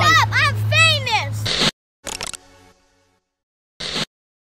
Stop!